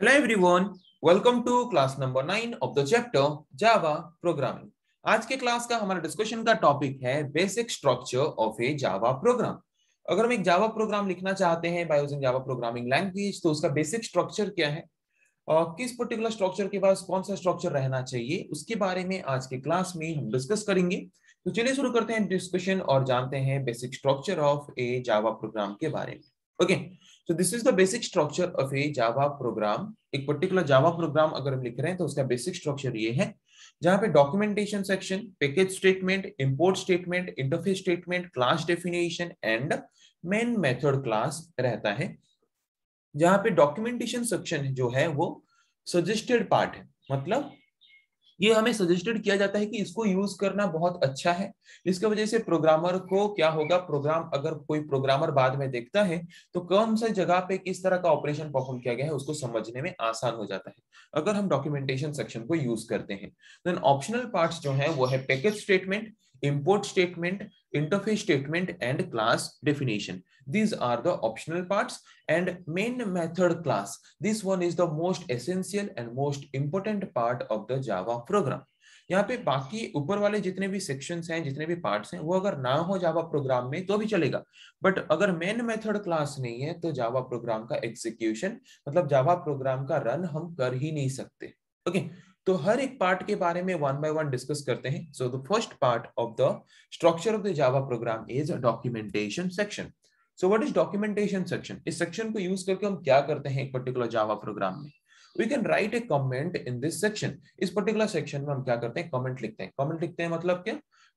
Hello everyone, welcome to class number 9 of the chapter Java Programming. आज के class का हमारा डिस्कशन का टॉपिक है basic structure of a Java program अगर हम एक जावा प्रोग्राम लिखना चाहते हैं by using Java programming language तो उसका बेसिक स्ट्रक्चर क्या है? और किस पर्टिकुलर स्ट्रक्चर के पास कौन सा स्ट्रक्चर रहना चाहिए उसके बारे में आज के क्लास में हम डिस्कस करेंगे। तो चलिए शुरू करते हैं डिस्कशन और जानते हैं basic structure of a Java program के बारे में। Okay so this is the basic structure of a java program. एक पर्टिकुलर जावा प्रोग्राम अगर हम लिख रहे हैं तो उसका बेसिक स्ट्रक्चर ये है, जहाँ पे documentation section package statement import statement interface statement class definition and main method class रहता है। जहाँ पे डॉक्यूमेंटेशन सेक्शन जो है, वो सजेस्टेड पार्ट है मतलब ये हमें सजेस्टेड किया जाता है कि इसको यूज़ करना बहुत अच्छा है। जिसकी वजह से प्रोग्रामर को क्या होगा? प्रोग्राम अगर कोई प्रोग्रामर बाद में देखता है तो कौन सा जगह पे किस तरह का ऑपरेशन परफॉर्म किया गया है, उसको समझने में आसान हो जाता है। अगर हम डॉक्यूमेंटेशन सेक्शन को यूज़ करते हैं देन ऑप्शनल पार्ट जो है, वो है package statement import statement interface statement and class definition these are the optional parts and main method class this one is the most essential and most important part of the java program यहाँ पे बाकी ऊपर वाले जितने भी sections हैं जितने भी पार्ट्स हैं वो अगर ना हो जावा प्रोग्राम में तो भी चलेगा बट अगर मेन मेथड क्लास नहीं है तो जावा प्रोग्राम का एग्जीक्यूशन मतलब जावा प्रोग्राम का रन हम कर ही नहीं सकते ओके okay? तो हर एक पार्ट के बारे में वन बाय वन डिस्कस करते हैं। So the first part of the structure of the Java program is documentation section so what is documentation section इस सेक्शन को यूज़ करके हम क्या करते हैं एक पर्टिकुलर जावा प्रोग्राम में? We can write a comment in this section इस पर्टिकुलर सेक्शन में हम क्या करते हैं? कमेंट लिखते हैं। कमेंट लिखते हैं मतलब क्या?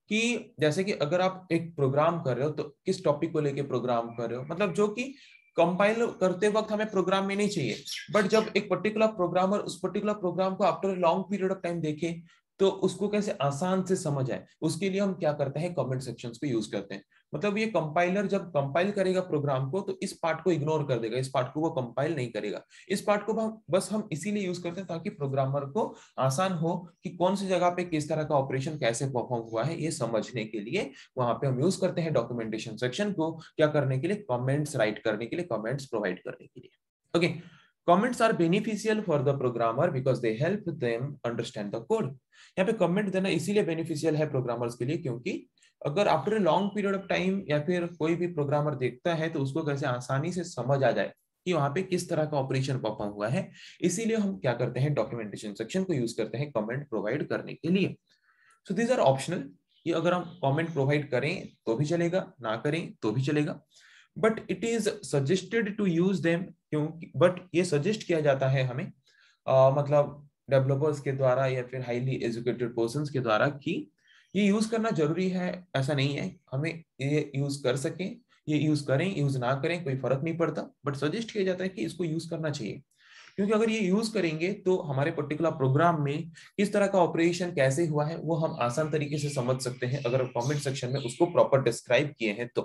कि जैसे कि अगर आप एक प्रोग्राम कर रहे हो तो किस टॉपिक को लेके प्रोग्राम कर रहे हो? मतलब जो कि कंपाइल करते वक्त हमें प्रोग्राम में नहीं चाहिए। बट जब एक पर्टिकुलर प्रोग्रामर उस पर्टिकुलर प्रोग्राम को after long period of time देखे तो उसको कैसे आसान से समझ आए, उसके लिए हम क्या करते हैं कमेंट सेक्शंस को यूज़ करते हैं। मतलब ये कंपाइलर जब कंपाइल करेगा प्रोग्राम को तो इस पार्ट को इग्नोर कर देगा इस पार्ट को वो कंपाइल नहीं करेगा इस पार्ट को बस हम इसीलिए यूज़ करते हैं ताकि प्रोग्रामर को आसान हो कि कौन सी जगह पे किस तरह का ऑपरेशन कैसे परफॉर्म हुआ है, ये समझने के लिए वहाँ पे हम यूज़ करते हैं डॉक्यूमेंटेशन सेक्शन को क्या करने के लिए कॉमेंट्स राइट करने के लिए कॉमेंट्स प्रोवाइड करने के लिए okay. Comments are beneficial for the programmer because they help them understand the code. यहाँ पे कमेंट देना इसीलिए बेनिफिशियल है प्रोग्रामर्स के लिए क्योंकि अगर after a long period of time या फिर कोई भी प्रोग्रामर देखता है तो उसको कैसे आसानी से समझ आ जाए कि वहाँ पे किस तरह का ऑपरेशन परफॉर्म हुआ है। इसीलिए हम क्या करते हैं डॉक्यूमेंटेशन सेक्शन को यूज़ करते हैं कमेंट प्रोवाइड करने के लिए। सो दीज आर ऑप्शनल ये अगर हम कमेंट प्रोवाइड करें तो भी चलेगा ना करें तो भी चलेगा। But it is suggested to use them क्योंकि बट ये सजेस्ट किया जाता है हमें uh, मतलब डेवलपर्स के द्वारा या फिर हाईली एजुकेटेड पर्सन के द्वारा कि ये यूज़ करना ज़रूरी है ऐसा नहीं है। हमें ये यूज़ कर सकें ये यूज़ करें यूज़ ना करें कोई फ़र्क नहीं पड़ता। बट सजेस्ट किया जाता है कि इसको यूज़ करना चाहिए। क्योंकि अगर ये यूज़ करेंगे तो हमारे पर्टिकुलर प्रोग्राम में किस तरह का ऑपरेशन कैसे हुआ है वो हम आसान तरीके से समझ सकते हैं अगर कमेंट सेक्शन में उसको प्रॉपर डिस्क्राइब किए हैं तो।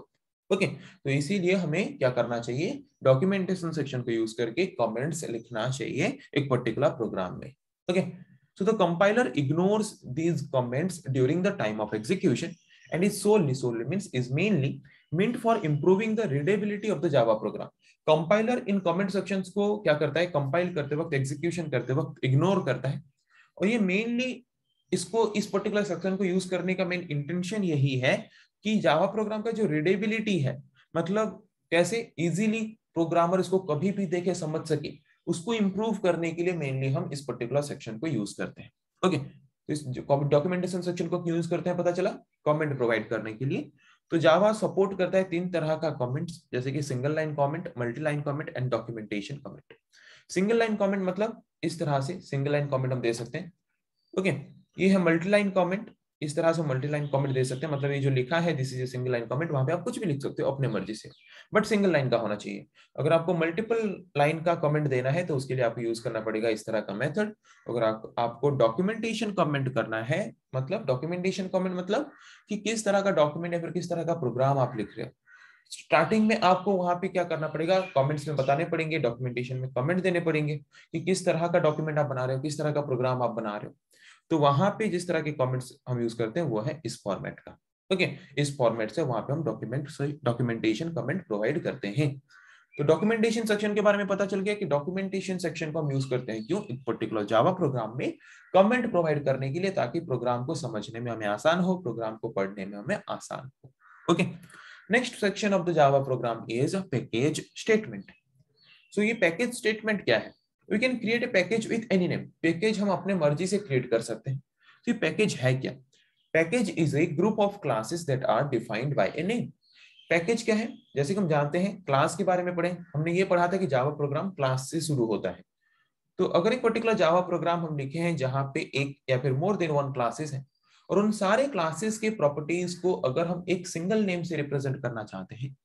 ओके तो इसीलिए हमें क्या करना चाहिए? डॉक्यूमेंटेशन सेक्शन को यूज़ करके कमेंट्स लिखना चाहिए एक पर्टिकुलर प्रोग्राम में। Okay okay, So the compiler ignores these comments during the time of execution and is solely, solely means is mainly meant for improving the readability of the Java program. Compiler in comment sections को क्या करता है compile करते वक्त execution करते वक्त ignore करता है और ये मेनली इसको इस पर्टिकुलर सेक्शन को यूज़ करने का मेन इंटेंशन यही है कि जावा प्रोग्राम का जो रीडेबिलिटी है मतलब कैसे इजीली प्रोग्रामर इसको कभी भी देखे समझ सके उसको इंप्रूव करने के लिए मेनली हम इस पर्टिकुलर सेक्शन को यूज़ करते हैं। ओके तो इस डॉक्यूमेंटेशन सेक्शन को यूज़ करते हैं, पता चला? कमेंट प्रोवाइड करने के लिए। तो जावा सपोर्ट करता है तीन तरह का कमेंट्स जैसे कि single line comment multi line comment and documentation comment single line comment मतलब इस तरह से सिंगल लाइन कमेंट हम दे सकते हैं। ओके ये है मल्टी लाइन कमेंट इस तरह से मल्टी लाइन कमेंट दे सकते हैं। मतलब ये जो लिखा है this is a single line comment वहाँ पे आप कुछ भी लिख सकते हो अपने मर्ज़ी से। बट सिंगल लाइन का होना चाहिए। अगर आपको मल्टीपल लाइन का कमेंट देना है तो उसके लिए आपको यूज़ करना पड़ेगा इस तरह का मेथड अगर आप, आपको डॉक्यूमेंटेशन कमेंट करना है मतलब डॉक्यूमेंटेशन कमेंट मतलब कि किस तरह का डॉक्यूमेंट या फिर किस तरह का प्रोग्राम आप लिख रहे हो। स्टार्टिंग में आपको वहाँ पे क्या करना पड़ेगा? कमेंट्स में बताने पड़ेंगे डॉक्यूमेंटेशन में कमेंट देने पड़ेंगे कि किस तरह का डॉक्यूमेंट आप बना रहे हो किस तरह का प्रोग्राम आप बना रहे हो। तो वहाँ पे जिस तरह के कमेंट्स हम यूज़ करते हैं वो है इस फॉर्मेट का। ओके okay, इस फॉर्मेट से वहाँ पे हम डॉक्यूमेंट डॉक्यूमेंटेशन कमेंट प्रोवाइड करते हैं। तो डॉक्यूमेंटेशन सेक्शन के बारे में पता चल गया कि डॉक्यूमेंटेशन सेक्शन को हम यूज़ करते हैं क्यों? एक पर्टिकुलर जावा प्रोग्राम में कमेंट प्रोवाइड करने के लिए ताकि प्रोग्राम को समझने में हमें आसान हो प्रोग्राम को पढ़ने में हमें आसान हो। Okay next section of the Java program is a package statement so ये पैकेज स्टेटमेंट क्या है? We can create a package with any name package हम अपने मर्ज़ी से क्रिएट कर सकते हैं। तो ये पैकेज है क्या? Package is a group of classes that are defined by a name package क्या है? जैसे कि हम जानते हैं क्लास के बारे में पढ़े। हमने ये पढ़ा था कि जावा प्रोग्राम क्लास से शुरू होता है। तो अगर एक पर्टिकुलर जावा प्रोग्राम हम लिखे हैं जहाँ पे एक या फिर मोर देन वन क्लासेस हैं, और उन सारे क्लासेस के प्रॉपर्टीज़ को अगर हम एक सिंगल नेम से रिप्रेजेंट करना चाहते हैं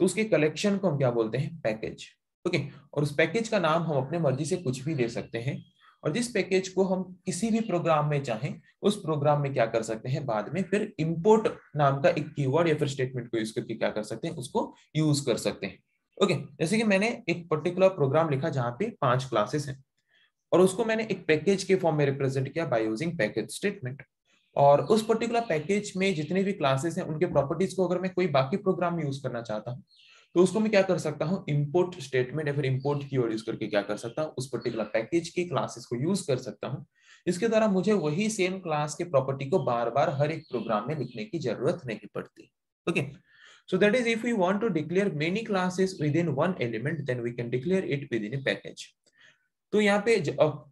तो उसके कलेक्शन को हम क्या बोलते हैं? पैकेज ओके, और उस पैकेज का नाम हम अपने मर्ज़ी से कुछ भी दे सकते हैं, और जिस पैकेज को हम किसी भी प्रोग्राम में चाहें, उस प्रोग्राम में क्या कर सकते हैं बाद में फिर इंपोर्ट नाम का एक कीवर्ड या फिर स्टेटमेंट को यूज़ करके क्या कर सकते हैं, उसको यूज़ कर सकते हैं। ओके, जैसे कि मैंने एक पर्टिकुलर प्रोग्राम लिखा जहाँ पे पाँच क्लासेस हैं, और उसको मैंने एक पैकेज के फॉर्म में रिप्रेजेंट किया बाय यूजिंग पैकेज स्टेटमेंट और उस पर्टिकुलर पैकेज में जितने भी क्लासेस हैं, उनके प्रॉपर्टीज़ को अगर मैं कोई बाकी प्रोग्राम में यूज़ करना चाहता हूँ तो उसको मैं क्या कर सकता हूँ? इंपोर्ट स्टेटमेंट या फिर इंपोर्ट की यूज़ करके क्या कर सकता हूँ? उस पर्टिकुलर पैकेज की क्लासेस को यूज़ कर सकता हूँ। इसके द्वारा मुझे वही सेम क्लास के प्रॉपर्टी को बार बार हर एक प्रोग्राम में लिखने की ज़रूरत नहीं पड़ती। Okay? So that is, if we want to declare many classes within one element, then we can declare it within a package. तो यहाँ पे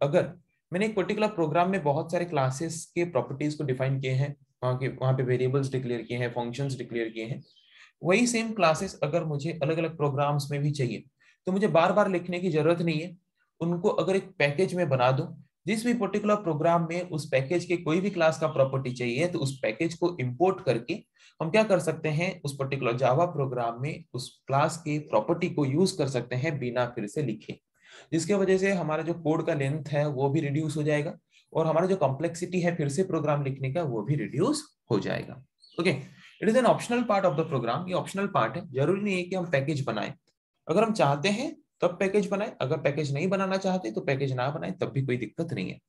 अगर मैंने एक पर्टिकुलर प्रोग्राम में बहुत सारे क्लासेस के प्रॉपर्टीज़ को डिफाइन किए हैं, वहाँ के, वहाँ पे वेरिएबल्स डिक्लेयर किए हैं फ़ंक्शंस डिक्लेयर किए हैं वही सेम क्लासेस अगर मुझे अलग अलग प्रोग्राम्स में भी चाहिए तो मुझे बार बार लिखने की ज़रूरत नहीं है। उनको अगर एक पैकेज में बना दो, जिस भी पर्टिकुलर प्रोग्राम में उस पैकेज के कोई भी क्लास का प्रॉपर्टी चाहिए तो उस पैकेज को इंपोर्ट करके हम क्या कर सकते हैं, उस पर्टिकुलर जावा प्रोग्राम में उस क्लास के प्रॉपर्टी को यूज़ कर सकते हैं बिना फिर से लिखे। जिसके वजह से हमारा जो कोड का लेंथ है, वो भी रिड्यूस हो जाएगा और हमारा जो कॉम्प्लेक्सिटी है फिर से प्रोग्राम लिखने का, वो भी रिड्यूस हो जाएगा। Okay it is an optional part of the program ये ऑप्शनल पार्ट है। ज़रूरी नहीं है कि हम पैकेज बनाए। अगर हम चाहते हैं, तब पैकेज बनाए। अगर पैकेज नहीं बनाना चाहते तो पैकेज ना बनाए। तब भी कोई दिक्कत नहीं है।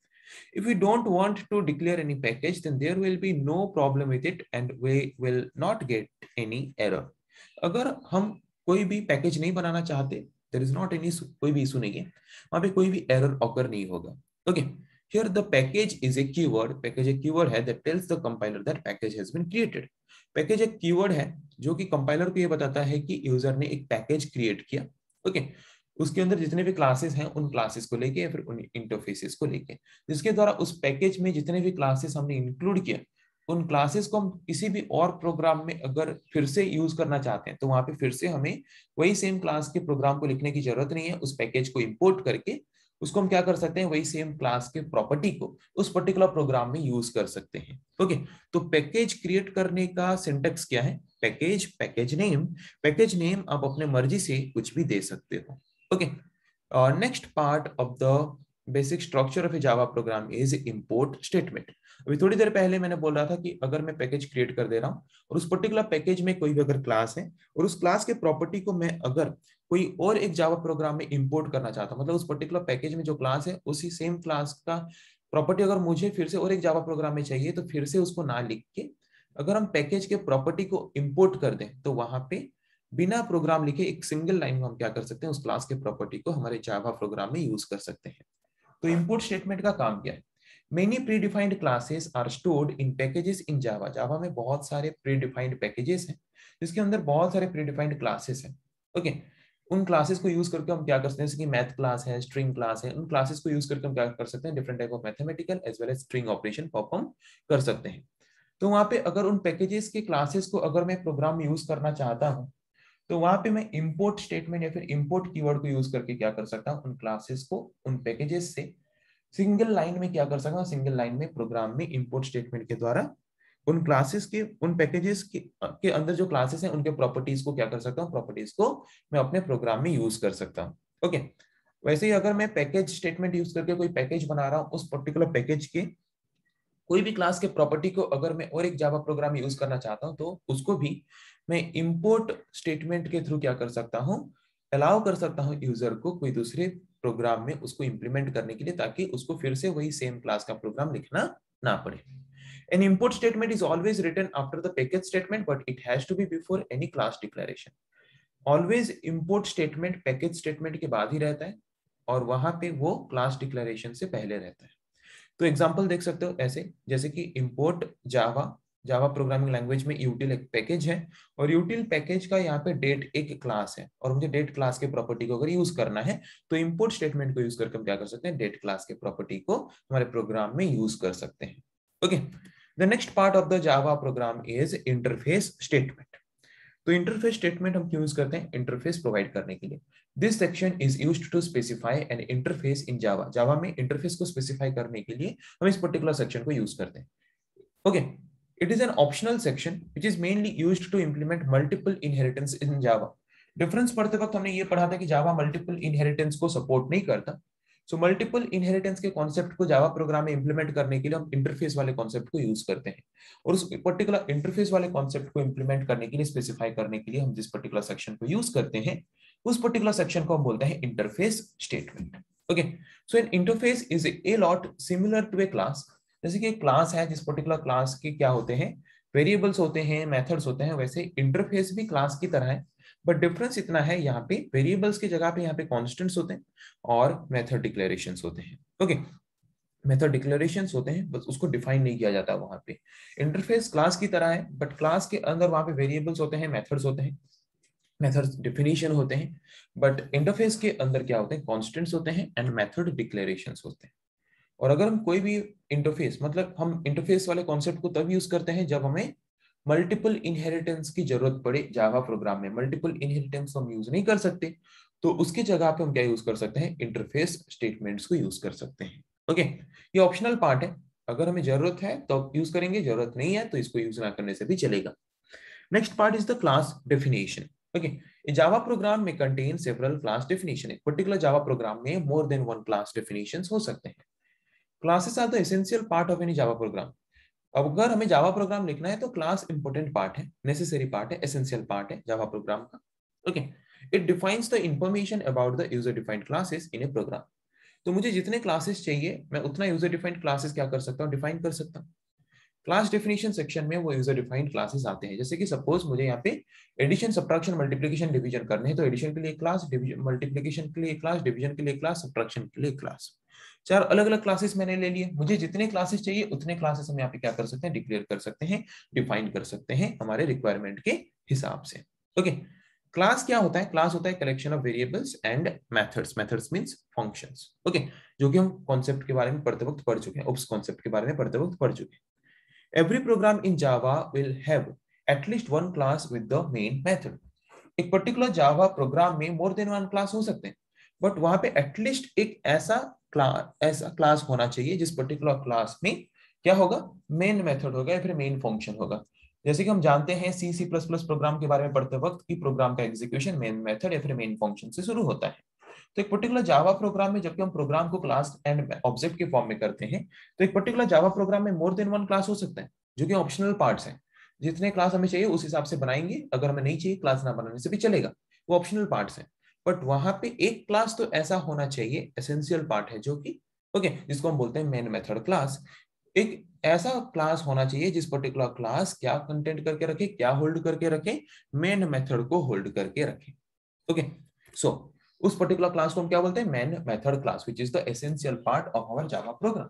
If we don't want to declare any package, then there will be no problem with it and we will not get any error. अगर हम कोई भी पैकेज नहीं बनाना चाहते देर इज़ नॉट एनी कोई भी इशू नहीं है। वहाँ पे कोई भी एरर ऑकर नहीं होगा। Okay here the package is a keyword package एक कीवर्ड है that tells the compiler that package has been created package एक कीवर्ड है, जो कि कंपाइलर को ये बताता है कि यूज़र ने एक पैकेज क्रिएट किया ओके? उसके अंदर जितने भी क्लासेस हैं, उन क्लासेस को लेके या फिर उन इंटरफेसेस को लेके, जिसके द्वारा उस पैकेज में जितने भी क्लासेस हमने इंक्लूड किया उन क्लासेस को हम किसी भी और प्रोग्राम में अगर फिर से यूज़ करना चाहते हैं तो वहाँ पे फिर से हमें वही सेम क्लास के प्रोग्राम को लिखने की ज़रूरत नहीं है, उस पैकेज को इंपोर्ट करके उसको हम क्या कर सकते हैं? वही सेम क्लास के प्रॉपर्टी को उस पर्टिकुलर प्रोग्राम में यूज़ कर सकते हैं। ओके तो पैकेज क्रिएट करने का सिंटेक्स क्या है? Package package name package name आप अपने मर्ज़ी से कुछ भी दे सकते हो। Okay next part of the basic structure of a Java program is import statement अभी थोड़ी देर पहले मैंने बोल रहा था कि अगर मैं पैकेज क्रिएट कर दे रहा हूँ और उस पर्टिकुलर पैकेज में कोई भी अगर क्लास है और उस क्लास के प्रॉपर्टी को मैं अगर कोई और एक जावा प्रोग्राम में इंपोर्ट करना चाहता हूँ मतलब उस पर्टिकुलर पैकेज में जो क्लास है, उसी सेम क्लास का प्रॉपर्टी अगर मुझे फिर से और एक जावा प्रोग्राम में चाहिए तो फिर से उसको ना लिख के अगर हम पैकेज के प्रॉपर्टी को इम्पोर्ट कर दें तो वहाँ पे बिना प्रोग्राम लिखे एक सिंगल लाइन में हम क्या कर सकते हैं, उस क्लास के प्रॉपर्टी को हमारे जावा प्रोग्राम में यूज़ कर सकते हैं। तो इंपोर्ट स्टेटमेंट का काम क्या है? Many predefined classes are stored in packages in Java Java में बहुत सारे प्री डिफाइंड पैकेजेस हैं, जिसके अंदर बहुत सारे प्री डिफाइंड क्लासेस हैं। ओके उन क्लासेस को यूज़ करके हम क्या कर सकते हैं? जैसे कि मैथ क्लास है स्ट्रिंग क्लास है, उन क्लासेस को यूज़ करके हम क्या कर सकते हैं? Different type of mathematical as well as string operation perform कर सकते हैं। तो वहाँ पे अगर उन पैकेजेस के क्लासेस को अगर मैं प्रोग्राम यूज़ करना चाहता हूँ तो वहाँ पे मैं इम्पोर्ट स्टेटमेंट या फिर इंपोर्ट कीवर्ड को यूज़ करके क्या कर सकता हूँ? उन क्लासेस को, उन पैकेजेस से सिंगल लाइन में क्या कर सकता हूँ? सिंगल लाइन में प्रोग्राम में इम्पोर्ट स्टेटमेंट के द्वारा उन क्लासेस के उन पैकेजेस के, के अंदर जो क्लासेस हैं उनके प्रॉपर्टीज़ को क्या कर सकता हूँ? प्रॉपर्टीज़ को मैं अपने प्रोग्राम में यूज़ कर सकता हूँ। ओके वैसे ही अगर मैं पैकेज स्टेटमेंट यूज़ करके कोई पैकेज बना रहा हूँ उस पर्टिकुलर पैकेज के कोई भी क्लास के प्रॉपर्टी को अगर मैं और एक जावा प्रोग्राम यूज़ करना चाहता हूँ तो उसको भी मैं इंपोर्ट स्टेटमेंट के थ्रू क्या कर सकता हूँ? अलाउ कर सकता हूँ यूज़र को कोई दूसरे प्रोग्राम में उसको इम्प्लीमेंट करने के लिए ताकि उसको फिर से वही सेम क्लास का प्रोग्राम लिखना ना पड़े। An import statement is always written after the package statement, but it has to be before any class declaration. Always import statement package statement के बाद ही रहता है और वहाँ पे वो क्लास डिक्लेरेशन से पहले रहता है। तो एग्जांपल देख सकते हो ऐसे जैसे कि import Java Java programming language में यूटिल एक पैकेज है और यूटिल पैकेज का यहाँ पे डेट एक क्लास है और मुझे डेट क्लास के प्रॉपर्टी को अगर यूज़ करना है तो इंपोर्ट स्टेटमेंट को यूज़ करके हम क्या कर सकते हैं? डेट क्लास के प्रॉपर्टी को हमारे प्रोग्राम में यूज़ कर सकते हैं। Okay the next part of the Java program is interface statement तो इंटरफेस स्टेटमेंट हम क्यों यूज़ करते हैं? इंटरफेस प्रोवाइड करने के लिए। This section is used to specify an interface in Java Java में इंटरफेस को स्पेसिफाई करने के लिए हम इस पर्टिकुलर सेक्शन को यूज़ करते हैं। Okay okay. It is an optional section which is mainly used to implement multiple inheritance in Java. Difference पढ़ते वक्त हमने ये पढ़ा था कि जावा मल्टीपल इनहेरिटेंस को सपोर्ट नहीं करता। सो मल्टीपल इनहेरिटेंस के कॉन्सेप्ट को जावा प्रोग्राम में इंप्लीमेंट करने के लिए हम इंटरफेस वाले कॉन्सेप्ट को यूज़ करते हैं। और उस पर्टिकुलर इंटरफेस वाले कॉन्सेप्ट को इंप्लीमेंट करने के लिए स्पेसिफाई करने के लिए हम जिस पर्टिकुलर सेक्शन को यूज़ करते हैं, उस पर्टिकुलर सेक्शन को हम बोलते हैं interface statement okay so an interface is a lot similar to a class जैसे कि क्लास है, जिस पर्टिकुलर क्लास के क्या होते हैं वेरिएबल्स होते हैं मेथड्स होते हैं, वैसे इंटरफेस भी क्लास की तरह है। बट डिफरेंस इतना है, यहाँ पे वेरिएबल्स की जगह पे यहाँ पे कॉन्स्टेंट्स होते हैं और मेथड डिक्लेरेशन होते हैं। ओके मेथड डिक्लेरेशन होते हैं, बस उसको डिफाइन नहीं किया जाता वहाँ पे। इंटरफेस क्लास की तरह है बट क्लास के अंदर वहाँ पे वेरिएबल्स होते हैं मेथड्स होते हैं मेथड डिफिनीशन होते हैं बट इंटरफेस के अंदर क्या होते हैं कॉन्स्टेंट्स होते हैं एंड मेथड डिक्लेरेशन होते हैं। और अगर हम कोई भी इंटरफेस मतलब हम इंटरफेस वाले कॉन्सेप्ट को तब यूज़ करते हैं जब हमें मल्टीपल इनहेरिटेंस की ज़रूरत पड़े जावा प्रोग्राम में। मल्टीपल इनहेरिटेंस हम यूज़ नहीं कर सकते तो उसकी जगह पे हम क्या यूज़ कर सकते हैं? इंटरफेस स्टेटमेंट्स को यूज़ कर सकते हैं। ओके ये ऑप्शनल पार्ट है। अगर हमें ज़रूरत है तो यूज़ करेंगे। ज़रूरत नहीं है तो इसको यूज़ ना करने से भी चलेगा। Next part is the class definition okay Java program में कंटेन सेवरल क्लास डेफिनेशन एक पर्टिकुलर जावा प्रोग्राम में more than one class definition हो सकते हैं। Classes are the essential part of any Java program अब अगर हमें जावा प्रोग्राम लिखना है तो क्लास इंपोर्टेंट पार्ट है नेसेसरी पार्ट है एसेंशियल पार्ट है जावा प्रोग्राम का। Okay it defines the information about the user defined classes in a program तो मुझे जितने क्लासेस चाहिए, मैं उतना यूज़र डिफाइंड क्लासेस क्या कर सकता हूँ? डिफाइन कर सकता हूँ। क्लास डेफिनेशन सेक्शन में वो यूज़र डिफाइंड क्लासेस आते हैं। जैसे कि सपोज़ मुझे यहाँ पे एडिशन सब्ट्रैक्शन मल्टीप्लिकेशन डिवीज़न करने हैं तो एडिशन के लिए क्लास डिवीज़न मल्टीप्लिकेशन के लिए क्लास डिवीज़न के लिए क्लास सब्ट्रैक्शन के लिए क्लास चार अलग अलग क्लासेस मैंने ले लिए। मुझे जितने क्लासेस चाहिए, उतने क्लासेस हम यहाँ पे क्या कर सकते हैं? डिक्लेयर कर सकते हैं डिफाइन कर सकते हैं हमारे रिक्वायरमेंट के हिसाब से। ओके क्लास क्या होता है? क्लास होता है collection of variables and methods methods means functions okay जो कि हम कॉन्सेप्ट के बारे में पढ़ते वक्त पढ़ चुके हैं। उस कॉन्सेप्ट के बारे में पढ़ते वक्त पढ़ चुके हैं। Every program in Java will have at least one class with the main method एक पर्टिकुलर जावा प्रोग्राम में मोर देन वन क्लास हो सकते हैं। बट वहाँ पे एटलीस्ट एक ऐसा क्लास ऐसा क्लास होना चाहिए जिस पर्टिकुलर क्लास में क्या होगा? मेन मेथड होगा या फिर मेन फ़ंक्शन होगा। जैसे कि हम जानते हैं C C plus plus program के बारे में पढ़ते वक्त कि प्रोग्राम का एग्जीक्यूशन मेन मेथड या फिर मेन फ़ंक्शन से शुरू होता है। तो एक पर्टिकुलर जावा प्रोग्राम में जबकि हम प्रोग्राम को क्लास एंड ऑब्जेक्ट के फॉर्म में करते हैं तो एक पर्टिकुलर जावा प्रोग्राम में मोर देन वन क्लास हो सकता है, जो कि ऑप्शनल पार्ट्स हैं। जितने क्लास हमें चाहिए उस हिसाब से बनाएँगे। अगर हमें नहीं चाहिए क्लास ना बनाने से भी चलेगा। वो ऑप्शनल पार्ट्स हैं। बट वहाँ पे एक क्लास तो ऐसा होना चाहिए एसेंशियल पार्ट है जो कि ओके okay, जिसको हम बोलते हैं मेन मेथड क्लास एक ऐसा क्लास होना चाहिए जिस पर्टिकुलर क्लास क्या कंटेंट करके रखे क्या होल्ड करके रखे मेन मेथड को होल्ड करके रखे ओके सो उस पर्टिकुलर क्लास को हम क्या बोलते हैं? Main method class which is the essential part of our Java program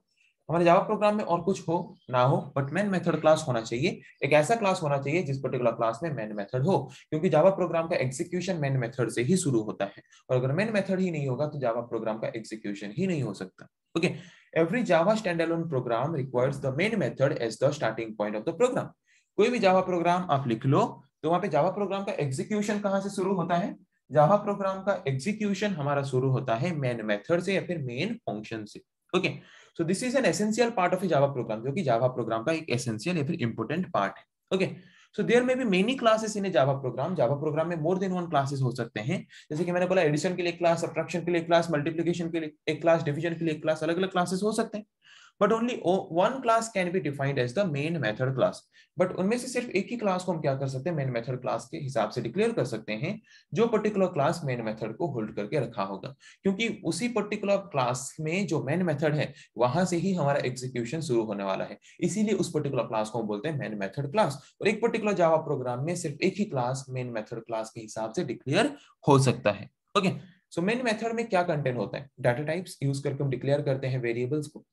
हमारे जावा प्रोग्राम में और कुछ हो, ना हो बट मेन मेथड क्लास होना चाहिए। एक ऐसा क्लास होना चाहिए जिस पर्टिकुलर क्लास में मेन मेथड हो, क्योंकि जावा प्रोग्राम का एग्जीक्यूशन मेन मेथड से ही शुरू होता है। और अगर मेन मेथड ही नहीं होगा तो जावा प्रोग्राम का एग्जीक्यूशन ही नहीं हो सकता। Okay every Java standalone program requires the main method as the starting point of the program कोई भी जावा प्रोग्राम आप लिख लो तो वहाँ पे जावा प्रोग्राम का एग्जीक्यूशन कहाँ से शुरू होता है? जावा प्रोग्राम का एग्जीक्यूशन हमारा शुरू होता है मेन मेथड से या फिर मेन फ़ंक्शन से। Okay okay. So this is an essential part of a Java program जो कि जावा प्रोग्राम का एक एसेंशियल या फिर इंपोर्टेंट पार्ट है ओके सो देर में भी many classes in Java program Java program में मोर देन वन क्लासेस हो सकते हैं। जैसे कि मैंने बोला एडिशन के लिए क्लास अट्रैक्शन के लिए क्लास मल्टीप्लीकेशन के लिए एक क्लास डिविजन के लिए क्लास अलग अलग क्लासेस हो सकते हैं। But only one class can be defined as the main method class but उनमें से सिर्फ़ एक ही क्लास को हम क्या कर सकते हैं? मेन मेथड क्लास के हिसाब से डिक्लेयर कर सकते हैं, जो पर्टिकुलर क्लास मेन मेथड को होल्ड करके रखा होगा। क्योंकि उसी पर्टिकुलर क्लास में जो मेन मेथड है, वहाँ से ही हमारा एग्जीक्यूशन शुरू होने वाला है। इसीलिए उस पर्टिकुलर क्लास को बोलते हैं मेन मेथड क्लास और एक पर्टिकुलर जावा प्रोग्राम में सिर्फ़ एक ही क्लास मेन मेथड क्लास के हिसाब से डिक्लेयर हो सकता है। ओके सो मेन मेथड में क्या कंटेंट होता है? डाटा टाइप्स यूज़ करके हम डिक्लेयर करते हैं वेरिएबल्स को।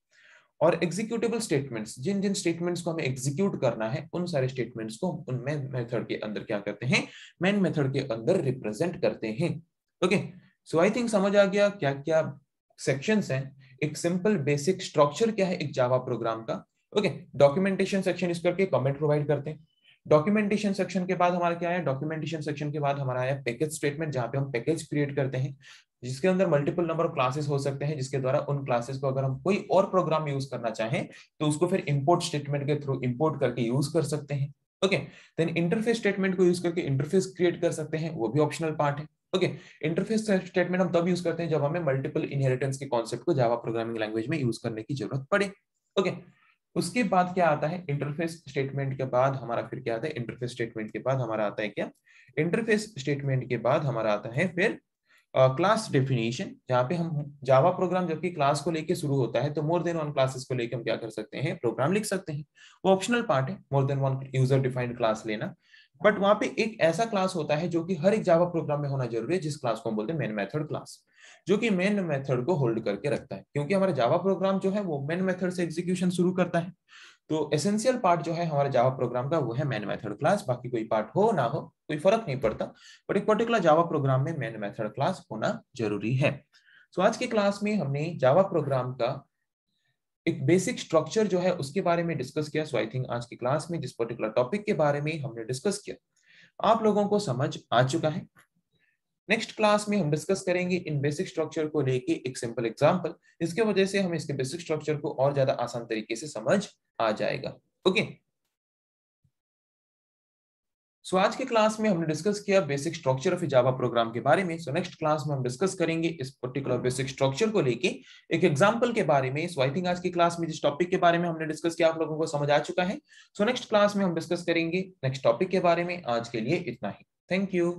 और एग्जीक्यूटेबल स्टेटमेंट्स जिन जिन स्टेटमेंट्स को हमें एग्जीक्यूट करना है, उन सारे स्टेटमेंट्स को उन मेन मेथड के अंदर क्या करते हैं? मेन मेथड के अंदर रिप्रेजेंट करते हैं। ओके सो आई थिंक समझ आ गया क्या क्या सेक्शंस हैं। एक सिंपल बेसिक स्ट्रक्चर क्या है? एक जावा प्रोग्राम का। ओके डॉक्यूमेंटेशन सेक्शन इस करके कमेंट प्रोवाइड करते हैं। डॉक्यूमेंटेशन सेक्शन के बाद हमारा क्या है डॉक्यूमेंटेशन सेक्शन के बाद हमारा आया पैकेज स्टेटमेंट जहाँ पे हम पैकेज क्रिएट करते हैं। जिसके अंदर मल्टीपल नंबर ऑफ़ क्लासेस हो सकते हैं, जिसके द्वारा उन क्लासेस को अगर हम कोई और प्रोग्राम यूज़ करना चाहें तो उसको फिर इंपोर्ट स्टेटमेंट के थ्रू इंपोर्ट करके यूज़ कर सकते हैं। ओके देन इंटरफेस स्टेटमेंट को यूज़ करके इंटरफेस क्रिएट कर सकते हैं, वो भी ऑप्शनल पार्ट है। ओके इंटरफेस स्टेटमेंट हम तब यूज़ करते हैं जब हमें मल्टीपल इनहेरिटेंस के कॉन्सेप्ट को जावा प्रोग्रामिंग लैंग्वेज में यूज़ करने की ज़रूरत पड़े। ओके उसके बाद क्या आता है? इंटरफेस स्टेटमेंट के बाद हमारा फिर क्या आता है? इंटरफेस स्टेटमेंट के बाद हमारा आता है क्या? इंटरफेस स्टेटमेंट के बाद हमारा आता है फिर क्लास डेफिनेशन जहाँ पे हम जावा प्रोग्राम जबकि क्लास को लेके शुरू होता है तो मोर देन वन क्लासेस को लेके हम क्या कर सकते हैं? प्रोग्राम लिख सकते हैं। वो ऑप्शनल पार्ट है more than one user defined class लेना। बट वहाँ पे एक ऐसा क्लास होता है जो कि हर एक जावा प्रोग्राम में होना ज़रूरी है, जिस क्लास को हम बोलते हैं मेन मेथड क्लास जो कि मेन मेथड को होल्ड करके रखता है। क्योंकि हमारा जावा प्रोग्राम जो है, वो मेन मेथड से एग्जीक्यूशन शुरू करता है। तो एसेंशियल पार्ट जो है हमारे जावा प्रोग्राम का वो है मेन मेथड क्लास बाकी कोई पार्ट हो ना हो कोई फ़र्क नहीं पड़ता। बट एक पर्टिकुलर जावा प्रोग्राम में मेन मेथड क्लास होना ज़रूरी है। सो so, आज के क्लास में हमने जावा प्रोग्राम का एक बेसिक स्ट्रक्चर जो है उसके बारे में डिस्कस किया। सो आई थिंक आज की क्लास में जिस पर्टिकुलर टॉपिक के बारे में हमने डिस्कस किया आप लोगों को समझ आ चुका है। नेक्स्ट क्लास में हम डिस्कस करेंगे इन बेसिक स्ट्रक्चर को लेके एक सिंपल एग्जांपल इसके वजह से हम इसके बेसिक स्ट्रक्चर को और ज़्यादा आसान तरीके से समझ आ जाएगा। ओके सो आज के क्लास में हमने डिस्कस किया basic structure of Java program के बारे में। सो नेक्स्ट क्लास में हम डिस्कस करेंगे इस पर्टिकुलर बेसिक स्ट्रक्चर को लेके एक एग्जांपल के बारे में। सो आई थिंक आज की क्लास में जिस टॉपिक के बारे में हमने डिस्कस किया, आप लोगों को समझ आ चुका है। सो नेक्स्ट क्लास में हम डिस्कस करेंगे नेक्स्ट टॉपिक के बारे में। आज के लिए इतना ही। Thank you